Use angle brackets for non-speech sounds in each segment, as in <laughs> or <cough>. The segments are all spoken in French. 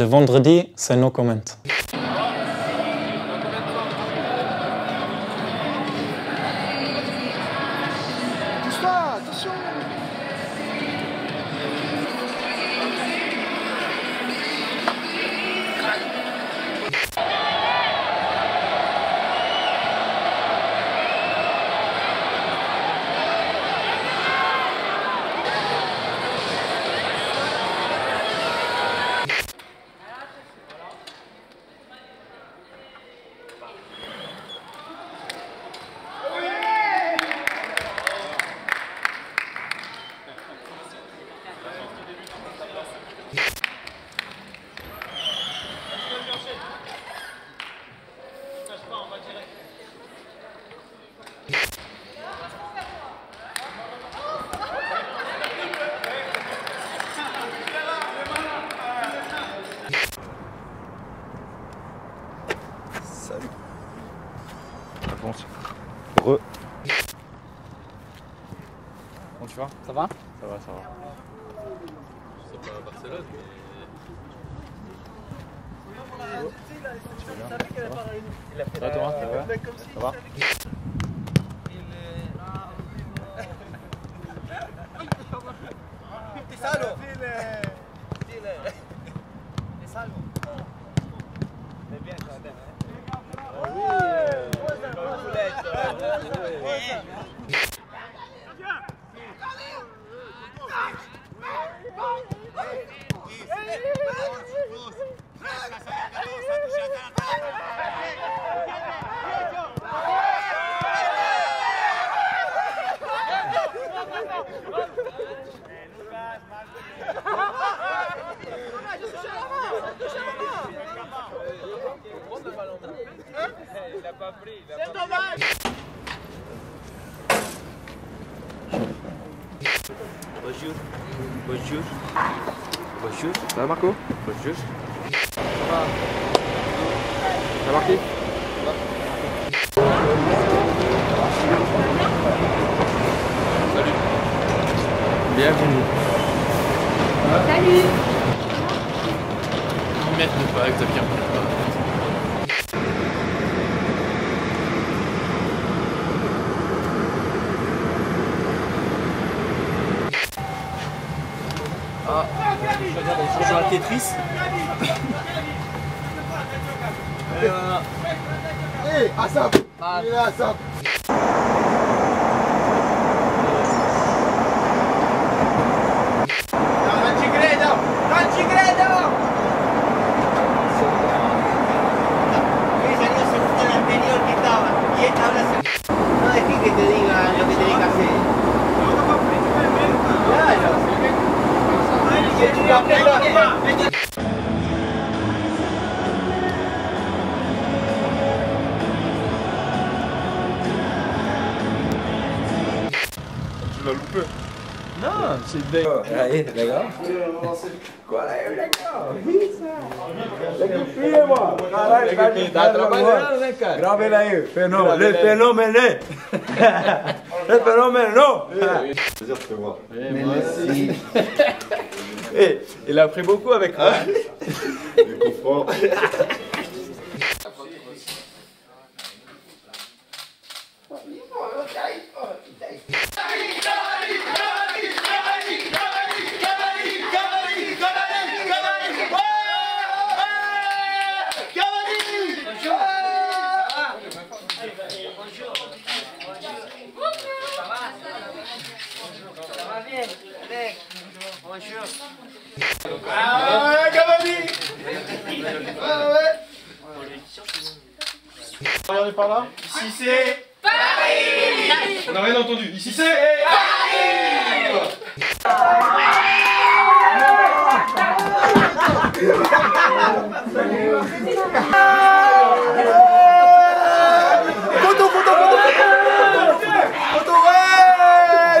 Le vendredi, c'est no comment. Bon, tu vas? Ça va? Ça va, ça va. C'est pas Barcelone, mais. Ça va, Thomas? Ça va Ça va? Bonjour. Bonjour. Bonjour. Ça va, Marco Bonjour. T'as marqué Salut. Bienvenue. Salut Je joue à Tetris. <laughs> Hé, Assap Il est là, Assap Tu l'as loupé. Non, c'est bien. Aí, legal? Qual é o legal? Tem que filha, mano. Caralho, vai me Tá trabalhando, né, cara? Grava ele aí, fenômeno. Le fenômeno. Le fenômeno. Plaisir de te voir. Merci. Eh, il a appris beaucoup avec moi. <laughs> Coups Ah, Ah Regardez par là. Ici c'est Paris On n'a rien entendu. Ici c'est. Photo, photo, photo Photo, ouais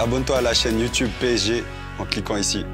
Abonne-toi à la chaîne YouTube PSG en cliquant ici.